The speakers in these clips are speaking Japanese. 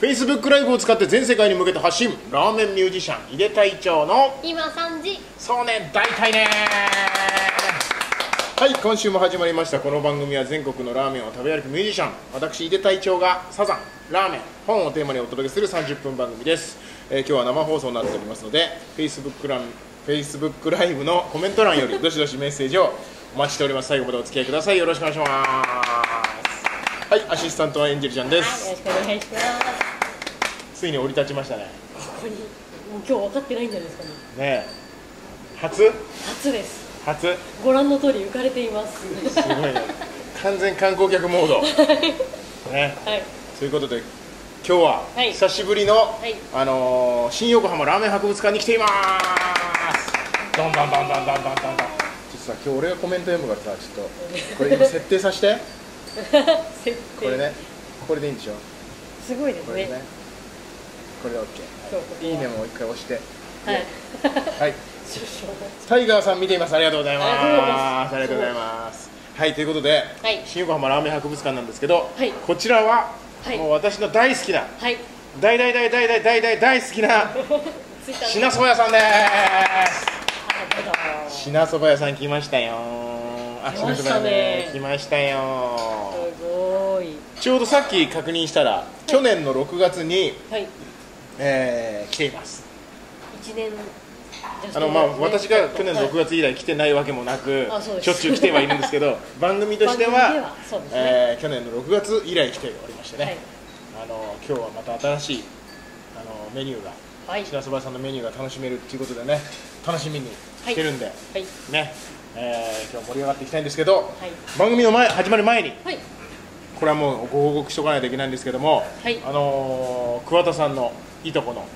Facebook ライブを使って全世界に向けて発信。ラーメンミュージシャン井出隊長の今3時。そうね大体ね。はい今週も始まりました。この番組は全国のラーメンを食べ歩くミュージシャン。私井出隊長がサザン。ラーメン本をテーマにお届けする30分番組です、えー今日は生放送になっておりますので Facebook ラン Facebook ライブのコメント欄より どしどしメッセージをお待ちしております。最後までお付き合いください。よろしくお願いします。はいアシスタントはエンジェルちゃんではい、よすろしくお願いします。ついに降り立ちましたね。ここに、もう今日分かってないんじゃないですかね。ねえ。初？初です。初？ご覧の通り浮かれています。すごいね。完全観光客モード。ね。はい。ということで今日ははい。久しぶりの、い。あのー新横浜ラーメン博物館に来ています。どんどんどんどんどんどんどんどんちょっとさ今日俺がコメント読むからさちょっとこれ今設定させて。設定。これね。これでいいんでしょ？すごいですね。これで OK いいねもう一回押して。はい。はい。タイガーさん見ています。ありがとうございます。あありがとうございます。はいということで、はい。新横浜ラーメン博物館なんですけど、はい。こちらは、はい。もう私の大好きなはい。大大大大大大大大好きな 品そば屋さんです。品そば屋さん来ましたよ。あ来ましたね。品そば屋ね。来ましたよ。すごい。ちょうどさっき確認したら、去年の6月に、はい。えー来ています一年。あのまあ私が去年の6月。月以来来てないわけもなく、しょっちゅう来てはいるんですけど 番組としてははねえー去年の6月以来来ておりましてね、はい。あの今日はまた新しいあのメニューがはい。品そば屋さんのメニューが楽しめるっていうことでね楽しみに来てるんで、はい。ね、えー今日盛り上がっていきたいんですけど、はい。番組の前始まる前にはい。これはもうご報告しとかないといけないんですけども、はいあのー桑田さんのいとこの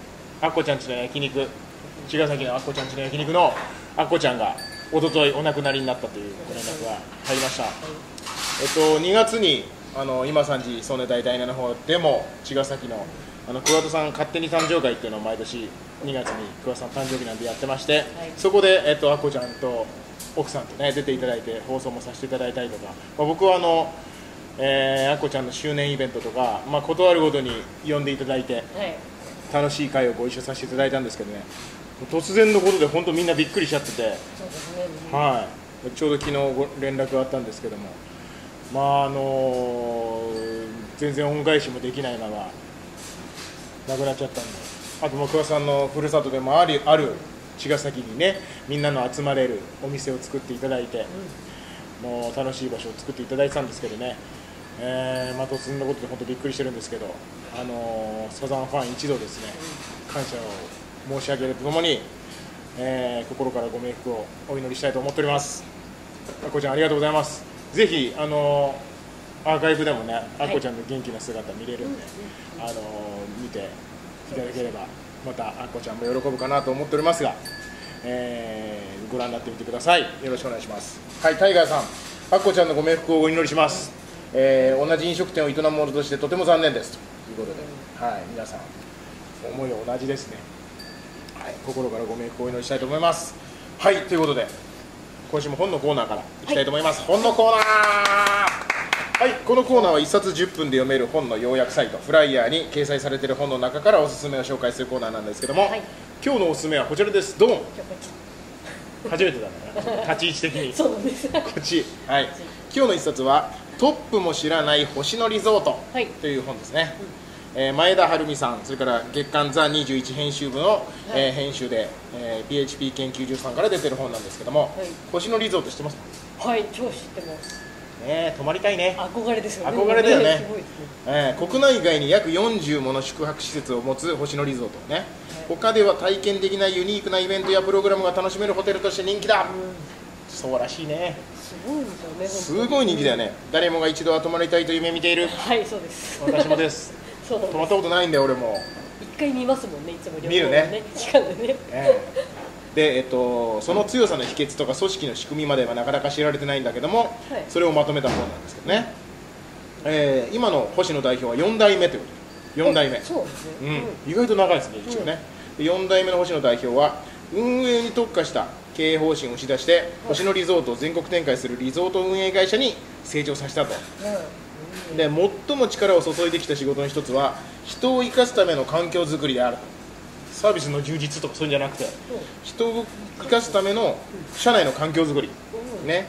あっこちゃんちの焼肉。茅ヶ崎のあっこちゃんちの焼肉のあっこちゃんが一昨日お亡くなりになったというご連絡が入りました、えっと、2月にあの今3時曽根大体の方でも茅ヶ崎のあの桑田さん勝手に誕生会っていうのを毎年2月に桑田さん誕生日なんでやってまして、そこで、えっと、あっこちゃんと奥さんとね出ていただいて放送もさせていただいたりとか、まあ、僕はあのえー、あっこちゃんの周年イベントとか、まあ、断るごとに呼んでいただいてはい。楽しい会をご一緒させていただいたんですけどね。突然のことで本当みんなびっくりしちゃってて、ね。はい、ちょうど昨日ご連絡があったんですけども。まああのー全然恩返しもできないまま亡くなっちゃったんで。あと桑さんのふるさとでもありある茅ヶ崎にねみんなの集まれるお店を作っていただいて、もう楽しい場所を作っていただいてたんですけどね、えーまあ、突然のことで本当びっくりしてるんですけど、あのーサザンファン一同ですね、感謝を申し上げるとともに、えー心からご冥福をお祈りしたいと思っております。あっこちゃんありがとうございます。ぜひあのーアーカイブでもね、あっこちゃんの元気な姿見れるんで、あのー見ていただければまたあっこちゃんも喜ぶかなと思っておりますが、えーご覧になってみてください。よろしくお願いします。はい、タイガーさん、あっこちゃんのご冥福をお祈りします。えー同じ飲食店を営む者としてとても残念です。ということで、はい、皆さん思いは同じですね。はい、心からご冥福をお祈りしたいと思います。はい、ということで、今週も本のコーナーからいきたいと思います。本のコーナー。はい、このコーナーは1冊10分で読める本の要約サイトフライヤーに掲載されている本の中からおすすめを紹介するコーナーなんですけども、はい。今日のおすすめはこちらです。ドン。初めてだね 立ち位置的に。ち。そうです。こっち。はい。今日の一冊は「トップも知らない星野リゾート」はい。という本ですね、えー前田晴美さんそれから月刊ザ21編集部の、えー編集で、えー PHP 研究所さんから出てる本なんですけども、はい。星野リゾート知ってます？はい、超知ってます。ね泊まりたいね。憧れですよね。憧れだよね。ね。えー国内外に約40もの宿泊施設を持つ星野リゾートね、他では体験できないユニークなイベントやプログラムが楽しめるホテルとして人気だ、そうらしいねすごいんですよね。すごい人気だよね。誰もが一度は泊まりたいと夢見ている。はい、そうです。私もです。泊まったことないんだよ俺も、一回見ますもんね、いつも旅行見るね。期間でね。ええ。で、えっと、その強さの秘訣とか組織の仕組みまではなかなか知られてないんだけども、はい。それをまとめた本なんですけどね、えー今の星野代表は4代目ということ。4代目。あそうですね。うん、意外と長いですね、一応ね、で4代目の星野代表は、運営に特化した経営方針を打ち出して、星野リゾートを全国展開するリゾート運営会社に成長させたと、うん。で最も力を注いできた仕事の一つは人を生かすための環境づくりである。サービスの充実とかそういうんじゃなくて人を生かすための社内の環境づくり。ね。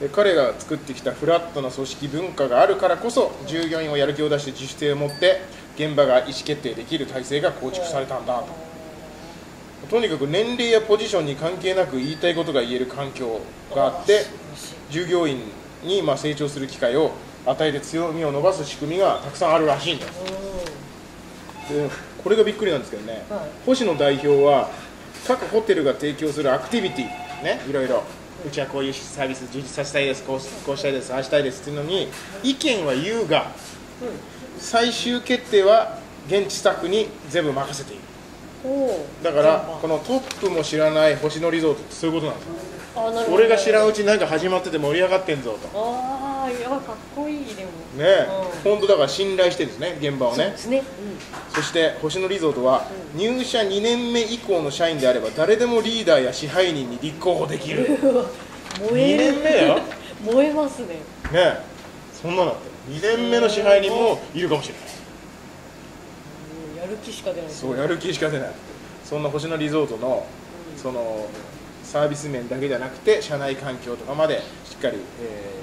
で彼が作ってきたフラットな組織文化があるからこそ従業員をやる気を出して自主性を持って現場が意思決定できる体制が構築されたんだととにかく年齢やポジションに関係なく言いたいことが言える環境があって従業員にまあ成長する機会を与えて強みを伸ばす仕組みがたくさんあるらしいんだ。よでこれがびっくりなんですけどね、はい。星野代表は各ホテルが提供するアクティビティねいろいろ。うちはこういうサービス充実させたいですこうこうしたいですああしたいですっていうのに意見は言うが最終決定は現地スタッフに全部任せているだからこのトップも知らない星野リゾートってそういうことなんですよ。俺が知らんうちになんか始まってて盛り上がってんぞと。ああいやかっこいいでも。ねうん。本当だから信頼してるんですね現場をね。そうですね、そして星野リゾートは入社2年目以降の社員であれば誰でもリーダーや支配人に立候補できる。燃える。二年目よ。燃えますね。そんなのって2年目の支配人もいるかもしれない気しか出ない。そうやる気しか出ない。そんな星野リゾートのそのサービス面だけじゃなくて社内環境とかまでしっかり、えー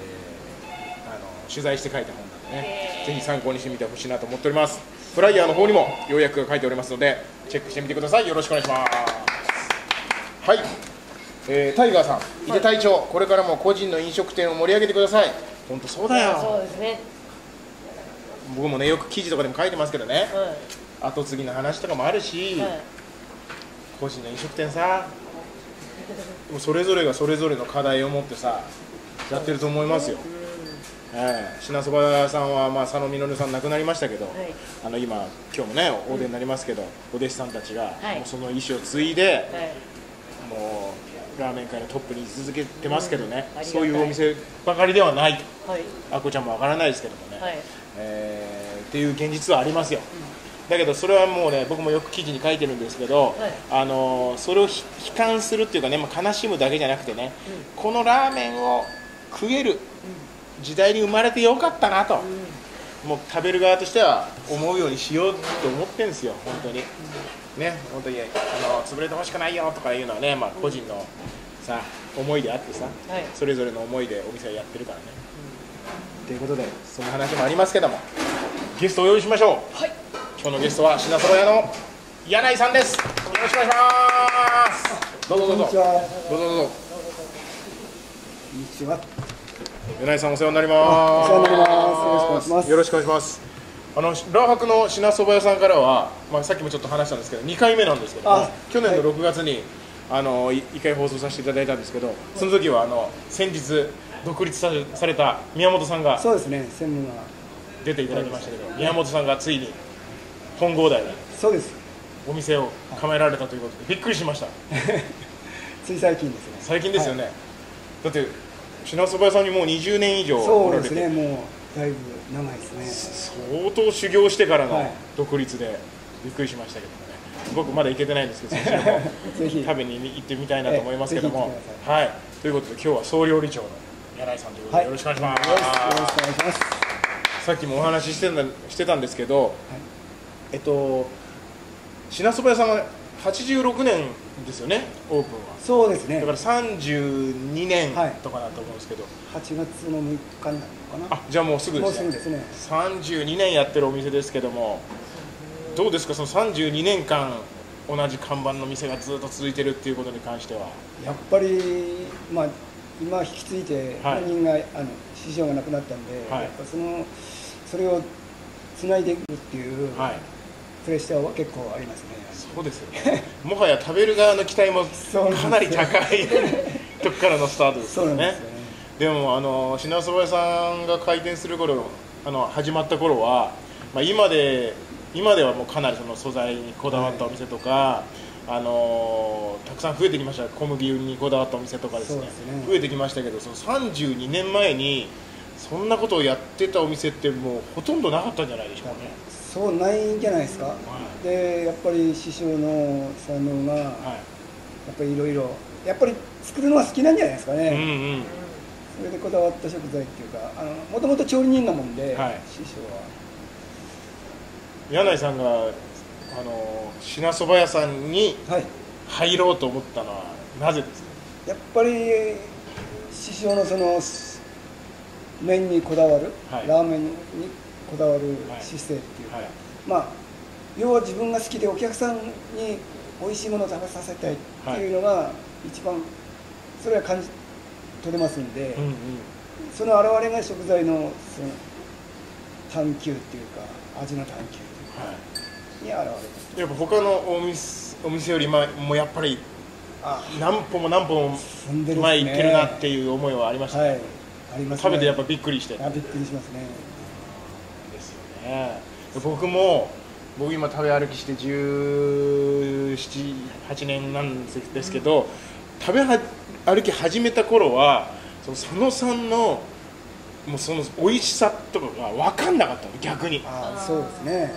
あの取材して書いた本なんでね、ぜひ参考にしてみてほしいなと思っております。フライヤーの方にも要約が書いておりますのでチェックしてみてください。よろしくお願いします。はい、えータイガーさん。井手隊長、これからも個人の飲食店を盛り上げてください。本当そうだよ。そうですね。僕もねよく記事とかでも書いてますけどね。は後継ぎの話とかもあるし、いはい。個人の飲食店さもうそれぞれがそれぞれの課題を持ってさやってると思いますよ、ええ品そば屋さんは、まあ、佐野実さん亡くなりましたけど、はい。あの今今日もねお出になりますけど、お弟子さんたちが、はい。もうその意思を継いで、はい。もうラーメン界のトップに居続けてますけどね、うん。そういうお店ばかりではないはい。あこちゃんもわからないですけどもね、はい。えーっていう現実はありますよ、だけどそれはもうね僕もよく記事に書いてるんですけど、はい。あのーそれをひ悲観するっていうかね、まあ、悲しむだけじゃなくてね、このラーメンを食える時代に生まれてよかったなと、もう食べる側としては思うようにしようと思ってるんですよ本当に、ね本当にあの潰れてほしくないよとかいうのはね、まあ、個人のさ思いであってさ、はい。それぞれの思いでお店をやってるからね、ということでその話もありますけどもゲストをお呼びしましょう。はい今日のゲストは品そば屋の柳井さんですよろしくお願いしますどうぞどうぞ。どうぞどうぞ。柳井さんお世話になりますよろしくお願いしますあのラーハクの品そば屋さんからは、まあ、さっきもちょっと話したんですけど2回目なんですけど去年の6月に、あのい1回放送させていただいたんですけどその時はあの先日独立された宮本さんがそうですね。専門は。出ていただきましたけど宮本さんがついに本郷台でそうです。お店を構えられたということでびっくりしました。つい最近ですね。最近ですよね、はい。だって品そば屋さんにもう20年以上そうですね。もうだいぶ長いですね。相当修行してからのはい。独立でびっくりしましたけどもね。僕まだ行けてないんですけど そちらも。ぜひ。食べに行ってみたいなと思いますけども。はい。ということで今日は総料理長の柳井さんということでよろしくお願いします、よろしくお願いします。さっきもお話ししてたしてたんですけど、えっと品そば屋さんは86年ですよねオープンは。そうですね。だか。ら32年はい。とかだと思うんですけど、8月の6日になるのかな。あじゃあもうすぐもうですね。すぐですね。32年やってるお店ですけどもどうですかその32年間同じ看板の店がずっと続いてるっていうことに関しては。やっぱりまあ今引き継いではい。本人が、あの師匠が亡くなったんで、はい。やっぱそのそれをつないでいくっていうはいプレッシャーは結構ありますね。そうですよね。もはや食べる側の期待もかなり高いとこからのスタートですそからねね。でもあの品そば屋さんが開店する頃あの始まった頃は、まあ、今で今ではもうかなりその素材にこだわったお店とか、あのたくさん増えてきました。小麦にこだわったお店とかですね。ね。増えてきましたけどその32年前にそんなことをやってたお店ってもうほとんどなかったんじゃないでしょうかね。そうないんじゃないですか、い。でやっぱり師匠の佐野がやはっぱりいろいろやっぱり作るのは好きなんじゃないですかい、うんうね、ん。それでこだわった食材っていうかもともと調理人なもんで、はい。師匠は。柳井さんがあの品そば屋さんにはい。入ろうと思ったのはなぜですか？やっぱり師匠のその麺にこだわる、はい。ラーメンにこだわるはい姿勢っていう。か、はい。まあ要は自分が好きでお客さんに美味しいものを食べさせたいっていうのが一番それは感じ取れますんで、うんうん。その表れが食材のその探求っていうか味の探求はに現れてい、やっぱ他のお店お店より前もうやっぱりあ。何歩も何歩も前行ってるなっていう思いはありました、はい。ありますね。食べてやっぱびっくりして。あびっくりしますねね。僕も僕今食べ歩きして1718年なんですけど、食べは歩き始めた頃はその佐野さんのもうその美味しさとかが分かんなかったの逆に。ああそうですね。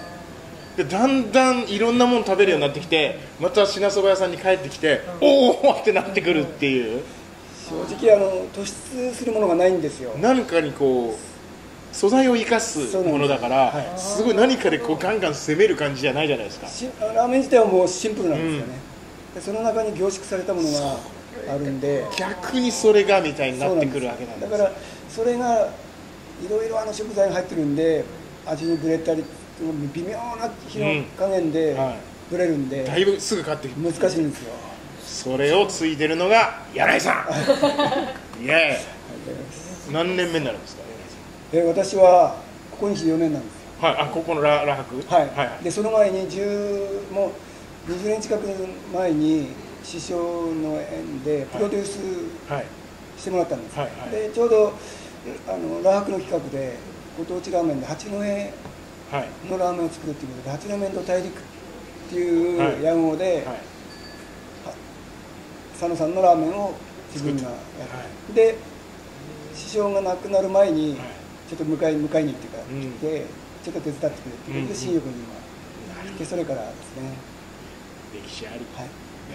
でだんだんいろんなもの食べるようになってきてまた品そば屋さんに帰ってきて、おおってなってくるっていう。正直あの突出するものがないんですよ。何かにこう素材を生かすものだから、そうなんです。すごい何かでこうガンガン攻める感じじゃないじゃないですか。しラーメン自体はもうシンプルなんですよね、でその中に凝縮されたものがあるんで。逆にそれがみたいになってくるわけなんです。だからそれがいろいろあの食材が入ってるんで味にぶれたり微妙な火の加減でうん。はい。ぶれるんで、だいぶすぐ買って難しいんですよ。それを継いでるのが柳井さん。イエーイ。何年目になるんですか？で私はここに来て4年なんですよ。はいあここのララハクはい、はい。はいでその前に10もう20年近く前に師匠の縁でプロデュースはい。してもらったんです、はいはい。でちょうどあのラークの企画でご当地ラーメンで八戸のはい。ラーメンを作るっていうことで八戸麺と大陸っていはい。う屋号で、はい。佐野さんのラーメンを自分がやっ作て、で師匠が亡くなる前にはいちょっと迎え迎えにっていうか、うん。来てちょっと手伝ってくれっていうことうん。で新横に今来てそれからですね。歴史あり。はい。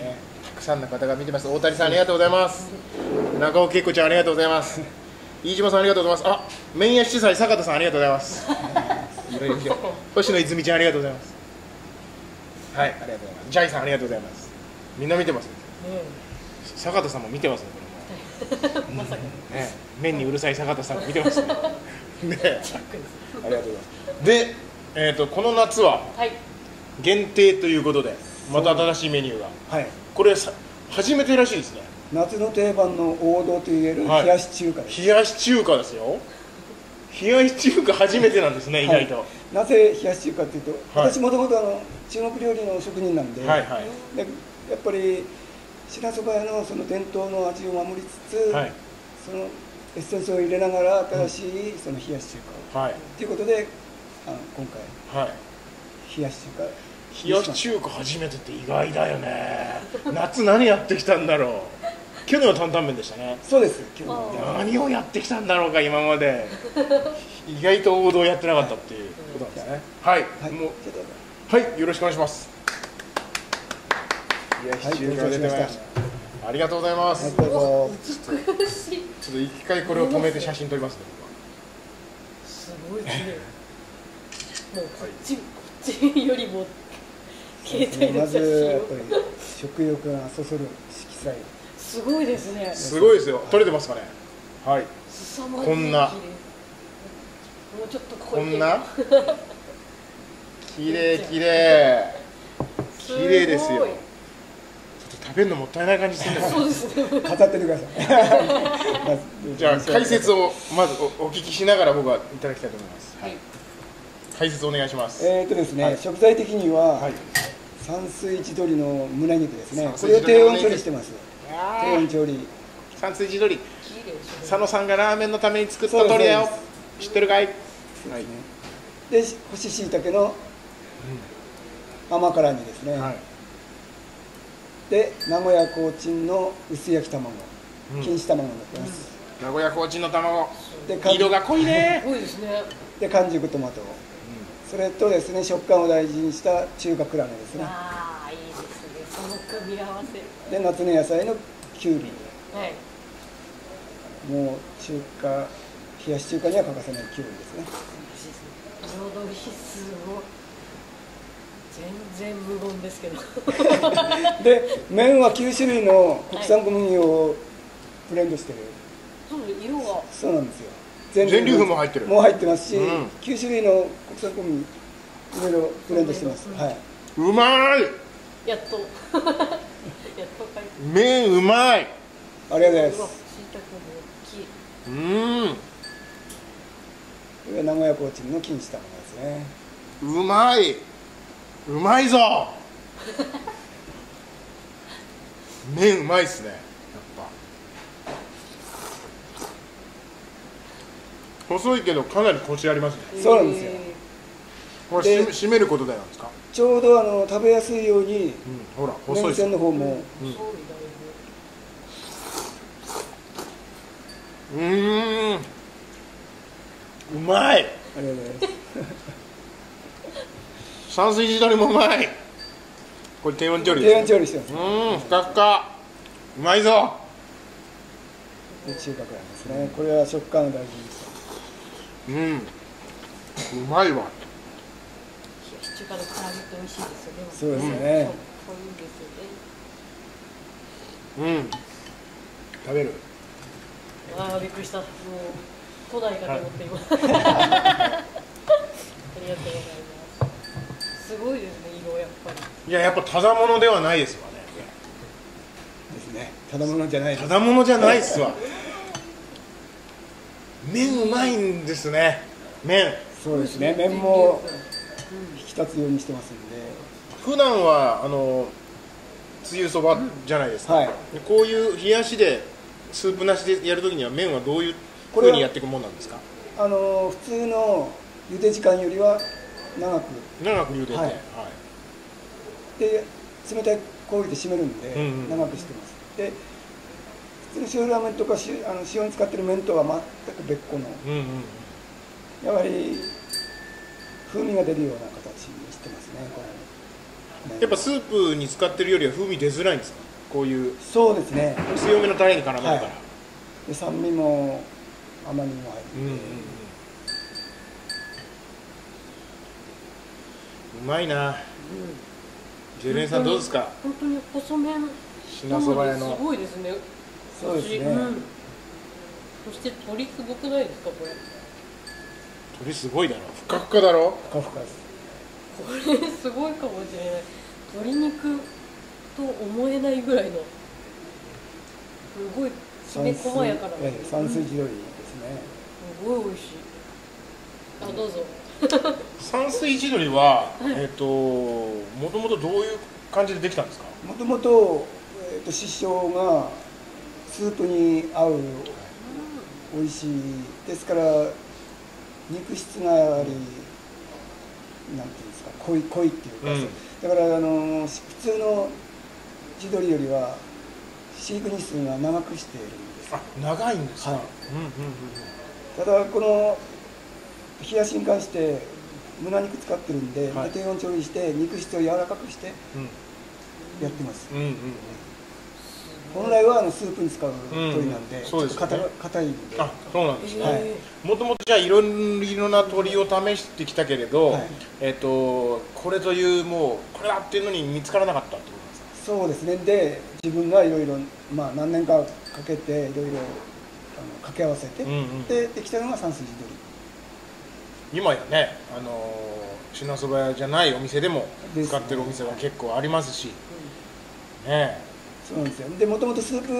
ね、たくさんの方が見てます。大谷さんありがとうございます。中尾恵子ちゃんありがとうございます。飯島さんありがとうございます。あ麺屋七歳坂田さんありがとうございます。星野泉ちゃんありがとうございます。はい。ありがとうございます。ジャイさんありがとうございます。みんな見てます坂田さんも見てますねこれも。まさか。ね。麺にうるさい坂田さんも見てますねねありがとうございます。で、えー、とこの夏ははい。限定ということでまた新しいメニューが。はい。これさ初めてらしいですね。夏の定番の王道といえるはい。冷やし中華です、冷やし中華ですよ。冷やし中華初めてなんですね意外と、なぜ冷やし中華っていうと、はい。私もともとあの中国料理の職人なんで,、はいはい。でやっぱり白そば屋のその伝統の味を守りつつ、はい。そのエッセンスを入れながら新しいその冷やし中華を、はい。ということであの今回はい。冷やし中華冷やし中華初めてって意外だよね。夏何やってきたんだろう。去年は担々麺でしたね。そうです今日のあ何をやってきたんだろうか今まで。意外と王道やってなかったっていうことなんですね。はい、はい。もうはい。よろしくお願いします。冷やし中華が出てまいりました、ありがとうございます、ちょっと一回これを止めて写真撮ります。ねすごい綺麗もうこっちこっちよりも携帯のま写ずやっぱ真をり食欲がそそる色彩すごいですね。すごいですよ。撮れてますかね？はい。凄まじい。こんな。もうちょっとここんな。綺麗綺麗。綺麗ですよ食べるのもったいない感じするんですそうですね。飾っててくださ。いじゃあ解説をまずおお聞きしながら僕はいただきたいと思います。はい。解説お願いします。えーとですね、はい。食材的には、はい。山水地鶏の胸肉ですね。山これを低温処理してます。低温調理。山水地鶏佐野さんがラーメンのために作った鶏だよ知ってるかい？はいで干し椎茸の甘辛煮ですね、はいで名古屋コーチンの薄焼き卵、うん。錦糸卵になってます、名古屋コーチンの卵。でかん色が濃いね。すごいですね。で完熟トマト。それとですね食感を大事にした中華クラゲですね。ああいいですね。その組み合わせ。で夏の野菜のきゅうりはい。もう中華冷やし中華には欠かせないきゅうりですね。彩りすごい全然無言ですけど。で麺は9種類の国産小麦をブレンドしてる、そう色がそうなんですよ。全粒粉も入ってる。もう入ってますし、うん。9種類の国産小麦いろいろブレンドしてます、うんはい。うまい。やっと。やっと麺うまい。ありがとうございうわますうん。これが名古屋コーチンの錦糸卵ですね。うまいうまいぞ。麺うまいっすねやっぱ。細いけどかなりコシありますね。そうなんですよ。えこれ締めることでなんですか？ちょうどあの食べやすいようにうんほら細い線の方も。ーうん。うーん。うまい。ありがとうございます山水地鶏もうまい。これ低温調理低温ですね。調理してます。うーんふかふか。うまいぞ。で中華からですね。これは食感を大事にしてうんうまいわ。ぶ中華の唐揚げって美味しいですよね。そうですよね。そうん。食べる。ああびっくりした。もう都内かと思って今、ありがとうございますすごいですね色やっぱり。いややっぱただものではないですわね。ですね。ただものじゃないです。ただものじゃないっすわ。麺うまいんですね。麺。そうですね。麺も引き立つようにしてますんで。普段はあのつゆそばじゃないですか、はい。でこういう冷やしでスープなしでやるときには麺はどういうこれはふうにやっていくもんなんですか？あの普通の茹で時間よりは長く。長く茹でて、はい。で冷たい氷で締めるんでうんうん長くしてます、で普通の醤油ラーメンとかしあの塩に使ってる麺とは全く別個のうんうんやはり風味が出るような形にしてますねこれ。麺やっぱスープに使ってるよりは風味出づらいんですか？こういう。そうですね。強めのタレに絡まるから、はい。で酸味も甘みも入るうんうんうんうまいな。ジェレンさんどうですか？本当に細麺。品そば屋の。すごいですね。そうですねん。そして鶏すごくないですかこれ？鶏すごいだろ。ふかふかだろ？ふかふかです。これすごいかもしれない。鶏肉と思えないぐらいのすごいきめ細やかなええ山水地鶏ですね。すごい美味しい。あどうぞ山水地鶏は、えっ、ともともとどういう感じでできたんですか？もともと,、えー、と師匠がスープに合う美味しい。ですから肉質がやはりなんていうんですか濃い濃いっていうか、うん。だからあのし普通の地鶏よりは飼育日数が長くしているんです。あ長いんですか、はい。うんうんうん。ただこの冷やしに関して胸肉使ってるんで、はい。低温調理して肉質を柔らかくしてうん。やってます、うんうんうん。本来はあのスープに使う鶏なんで、うんちょっと硬そうですよね。硬いんで。あそうなんですね、はい。もともとじゃあいろいろな鳥を試してきたけれど、はい。えっ、とこれというもうこれだっていうのに見つからなかったってことですか？そうですね。で自分がいろいろまあ何年かかけていろいろ掛け合わせて、うんうん。でできたのが山水地鶏今やねあのー品そば屋じゃないお店でも使ってるお店は結構ありますし。ねそうなんですよ。でもともとスープ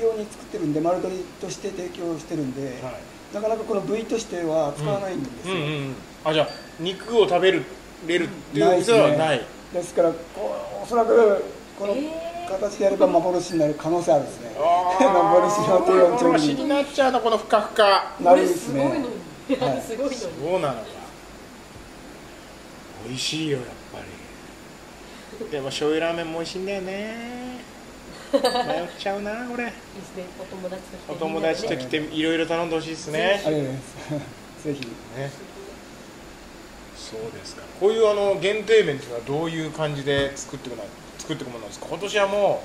用に作ってるんで丸鶏として提供してるんで、はい。なかなかこの部位としては使わないんですよ、うんうんうん。あじゃあ肉を食べるれるっていうお店はない。ですからこうおそらくこのえー。形でやれば幻になる可能性あるんですね、あー。幻の低温調幻理にになっちゃうなこのふかふか。なるんですね。すごいのに、はい。すごいのに。そうなのか美味しいよやっぱり。でも醤油ラーメンも美味しいんだよね。迷っちゃうなこれいいですね。お友達と来て。お友達と来ていろいろ頼んでほしいですね。ありがとうございます。ぜひ。ね。そうですか。こういうあの限定麺っていうのはどういう感じで作っていくの作っていくものなんですか？今年はも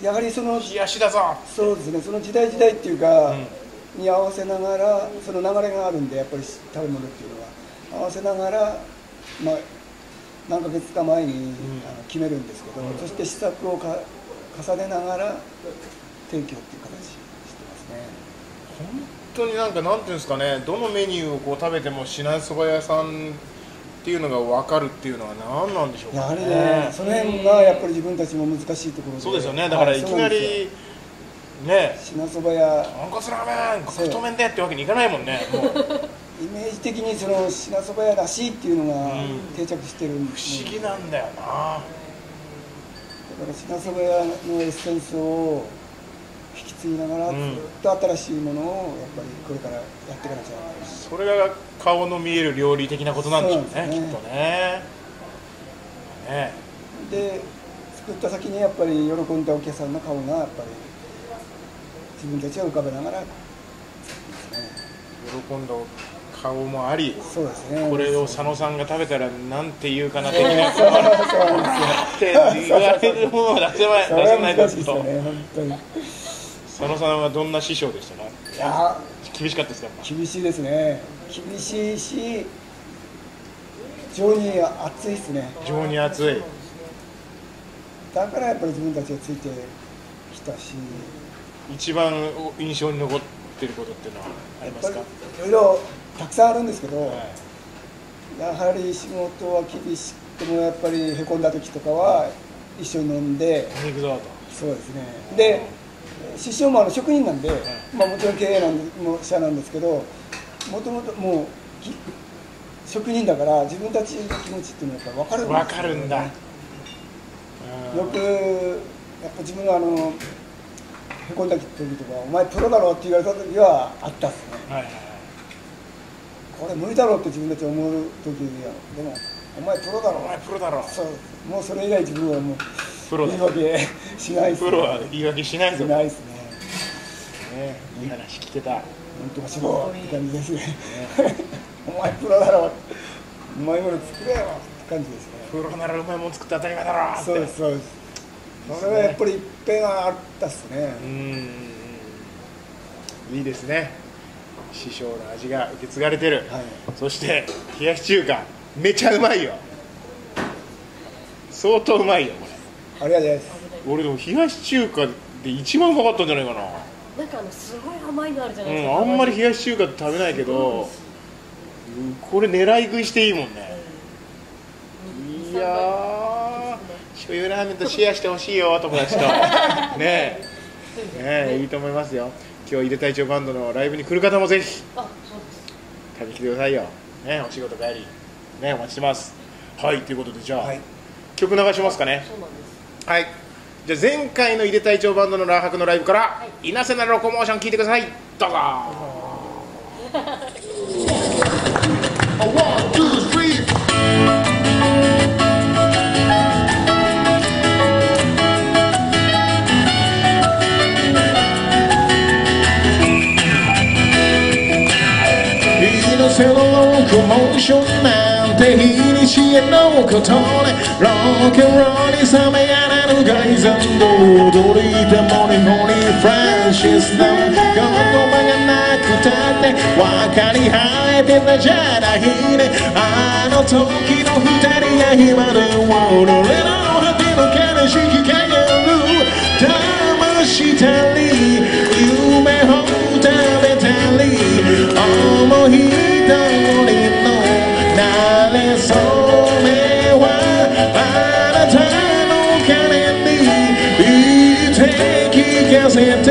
やはりそのう冷やしだぞ。そうですね。その時代時代っていうか、うんに合わせながらその流れがあるんでやっぱり食べ物っていうのは合わせながら、まあ、何ヶ月か前に、あの決めるんですけど、そして試作をか重ねながら提供っていう形してますね。本当になんかなんていうんですかねどのメニューをこう食べても品そば屋さんっていうのが分かるっていうのは何なんでしょうかやはりね、その辺がやっぱり自分たちも難しいところで。そうですよね。だからはいいきなりね。品そばや豚骨ラーメン太麺でってわけにいかないもんね。も うイメージ的にその品そば屋らしいっていうのがうん。定着してるんで不思議なんだよな。だから品そば屋のエッセンスを引き継ぎながらずうんっと新しいものをやっぱりこれからやっていかなきゃいけない。しそれが顔の見える料理的なことなんでしょうねねきっとねね。で作った先にやっぱり喜んだお客さんの顔がやっぱり自分たちを浮かべながら。ね喜んだ顔もありそうですね。これを佐野さんが食べたらなんて言うかなって。言われるものは出せない出せない難ですとね佐野さんはどんな師匠でしたか？や。厳しかったですか？厳しいですね。厳しいし非常に熱いですね。情に熱い。だからやっぱり自分たちがついてきたし一番印象に残ってることっていうのはありますか？りいろいろたくさんあるんですけど、はい。やはり仕事は厳しくてもやっぱりへこんだ時とかは一緒に飲んでお肉だとそうですね。で師匠もあの職人なんで、まあ、もちろん経営なんでもう社なんですけどもともともうき職人だから自分たちの気持ちっていうのはやっぱ分かるんですよ分かるんだ。よくやっぱ自分があのへこんだ時とか「お前プロだろ」って言われた時はあったっすね。はいはいこれ無理だろうって自分たち思う時にはでも「お前プロだろお前プロだろそう。もうそれ以来自分はもうプロだ。言い訳しないっすね。プロは言い訳しないぞ。しないっすね。ねいい話聞けた。本当かしろって感じですね。お前プロだろう。まいもの作れよって感じですね。プロならうまいもん作って当たり前だろって。そうですそうですそれはやっぱり一変があったっすね。うーん。いいですね。師匠の味が受け継がれてる、はい。そして冷やし中華。めちゃうまいよ。相当うまいよこありがとうございます。れ俺でも冷やし中華で一番うまかったんじゃないかな。なんかあのすごい甘いのあるじゃないうん、ですか、あんまり冷やし中華って食べないけど、うんこれ狙い食いしていいもんね、いやー醤油ラーメンとシェアしてほしいよ友達と。ねえ。ねえいいと思いますよ。今日井出隊長バンドのライブに来る方もぜひ。あそうです。食べに来てくださいよ。ねお仕事帰り。ねお待ちしてます。はいということでじゃあ、はい。曲流しますかね。そうなんです。はい。じゃあ前回の井出隊長バンドのラーハクのライブから「い。なせなロコモーション」聞いてください。どうぞ。One, two, three. 日のロコモーションなんて日にしえのことでロックンローに冷めやらぬ外山道踊りでモリモリフランシスの言葉がなくたって分かり合えてたじゃないねあの時の二人が今では俺の果ての悲しきかげる騙したり夢を食べたり思いかせて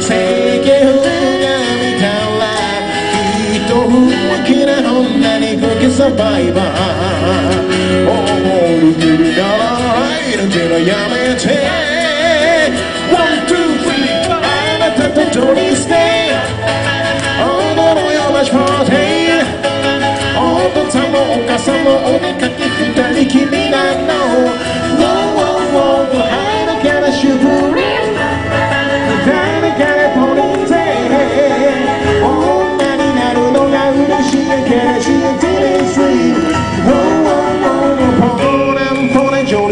世間が見たらきっと不気な女にこけサバイバー思う君なら愛なんてのやめて One, two, three あなたと取り捨て踊ろうよマッシュパーティーお父さんもお母さんもお出かけ二人きりなの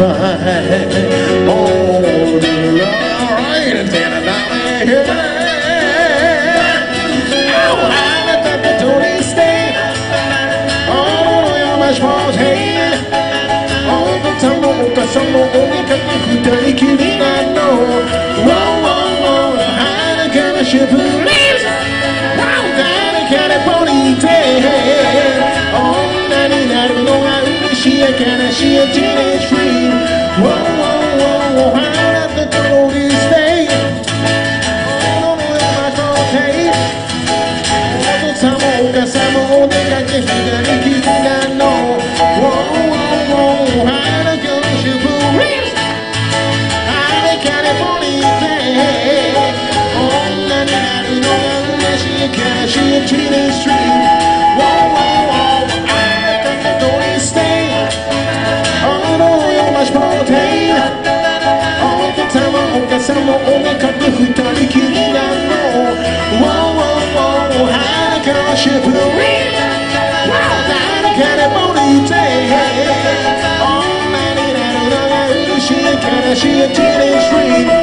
先ば All the right and then another あなたと取り捨て Oh, you're much more taken お父さんもお母さんもおにかく二人きりなの Wow, wow, い悲しい Teenage Dream Wow, wow, wow あなたと取り捨て Oh no, you're much more taken お父さんもお母さんもおなかく二人きりなの Wow, wow, wow 裸のシュプリーズ Wow 誰かでも似て女になるのが嬉しい悲しい Teenage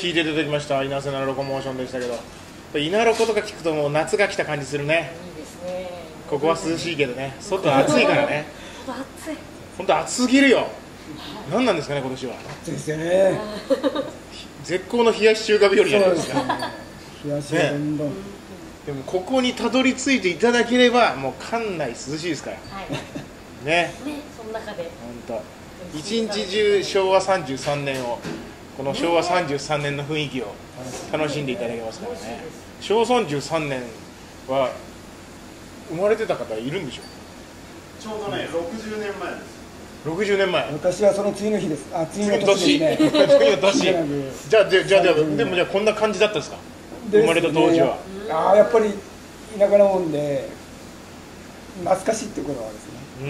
聞いていただきました。稲瀬なロコモーションでしたけど。稲ロコとか聞くともう夏が来た感じするね。いいですね。ここは涼しいけどね。外暑いからね。暑い。本当暑すぎるよ。何なんですかね今年は。そうですよね。絶好の冷やし中華日和じゃないですか冷やしがどんどん、でもここにたどり着いていただければもう館内涼しいですから。はい。ね。ねその中で。本当。一日中昭和33年をこの昭和33年の雰囲気を楽しんでいただけますからね。昭和33年は生まれてた方いるんでしょちょうどね、60年前です。60年前。私はその次の日です。あ次次のの年年ですね次の年。じゃあでじゃあでもでもじゃあこんな感じだったんですか？生まれた当時は。ああやっぱり田舎なもんで懐かしいっていうことはですね。うん。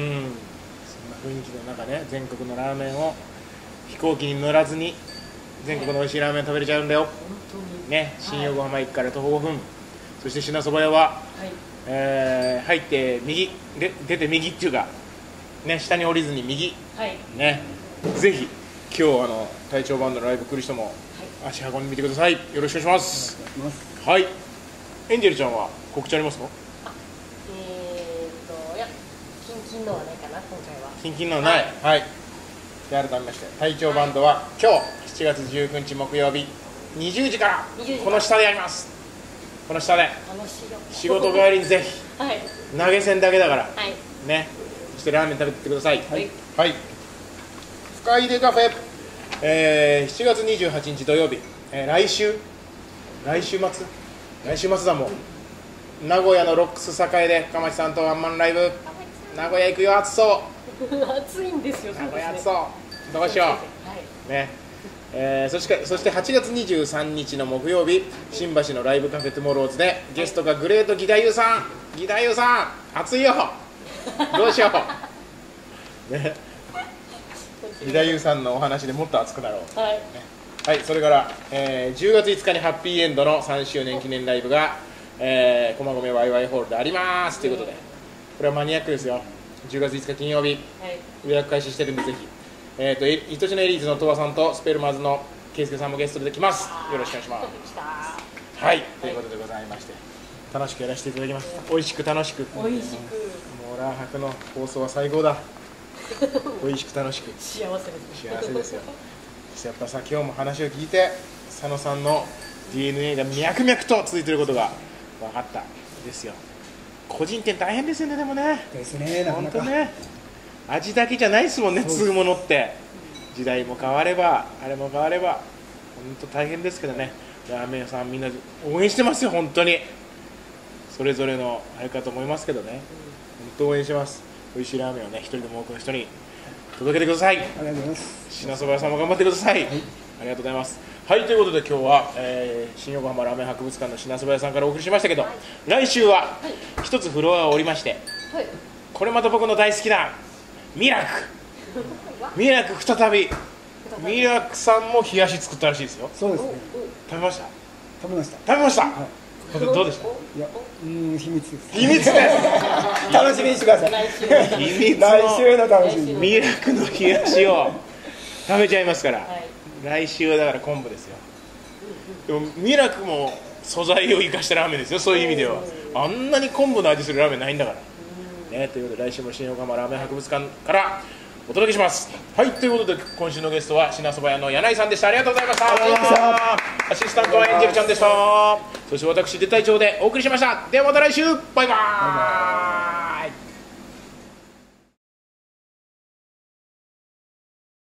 そんな雰囲気の中ね全国のラーメンを飛行機に乗らずに全国の美味しいラーメン食べれちゃうんだよ。ね新横浜駅から徒歩5分。そして品そば屋は、はい。えー入って右で出て右っていうかね下に降りずに右。はい。ね。ぜひ今日あの体調バンドのライブ来る人も足運んでみてください。よろしくお願いします。お願いします。はい。エンジェルちゃんは告知ありますか？えー、っといやキンキンのはないかな今回は。キンキンのない。はいで改めまして体調バンドは今日7月19日木曜日20時から20時この下でやります。この下で。仕事帰りにぜひはい。投げ銭だけだからはい。ね。そしてラーメン食べてってください。はい。はい。深いでカフェ、えー7月28日土曜日、えー来週？来週末？来週末だもん。名古屋のロックス栄で深町さんとワンマンライブ。名古屋行くよ暑そう。暑いんですよ名古屋暑そうどうしよはい、うね。えーそしてそして8月23日の木曜日新橋のライブカフェトゥモローズでゲストがグレート義太夫さん。義太夫さん暑いよ。どうしよう。ね。義太夫さんのお話でもっと熱くなろう。はい。はい、それから、えー10月5日にハッピーエンドの3周年記念ライブが、えー、駒込ワイワイホールであります。ということで、これはマニアックですよ、10月5日金曜日、はい。予約開始してるんで、ぜひ、えー、とい愛しのエリーズのトワさんとスペルマーズの圭介さんもゲストでできます、よろしくお願いします。はい、ということでございまして、楽しくやらせていただきます、美味しく楽しく、も美味しく。うラーハクの放送は最高だ、美味しく楽しく。幸せです幸せですよ。やっぱさ今日も話を聞いて佐野さんの DNA が脈々と続いていることが分かった。ですよ。個人店大変ですよねでもね。ですねなかなか。本当ね味だけじゃないですもんね継ぐものって。時代も変わればあれも変われば本当大変ですけどね。ラーメン屋さんみんな応援してますよ本当に。それぞれのあれかと思いますけどね。本当応援してます。美味しいラーメンをね一人でも多くの人に届けてください。ありがとうございます。品そば屋さんも頑張ってください、ありがとうございます。はいということで今日は、えー新横浜ラーメン博物館の品そば屋さんからお送りしましたけど、来週は一つフロアを降りましてはい。これまた僕の大好きなミラク。ミラク再び。ミラクさんも冷やし作ったらしいですよ。そうですね。食べました？食べました。食べました、はこれどうでした？いやうん秘密です。秘密です。楽しみにしてください。来週秘密来週のの楽しみに。ミラクの冷やしを食べちゃいますから、はい。来週はだから昆布ですよ。でもミラクも素材を生かしたラーメンですよそういう意味では。あんなに昆布の味するラーメンないんだから、ね、ということで来週も新横浜ラーメン博物館からお届けします。はいということで今週のゲストは品そば屋の柳井さんでした。ありがとうございました。アシスタントはエンジェルちゃんでした。そして私出隊長でお送りしました。ではまた来週。バイバーイ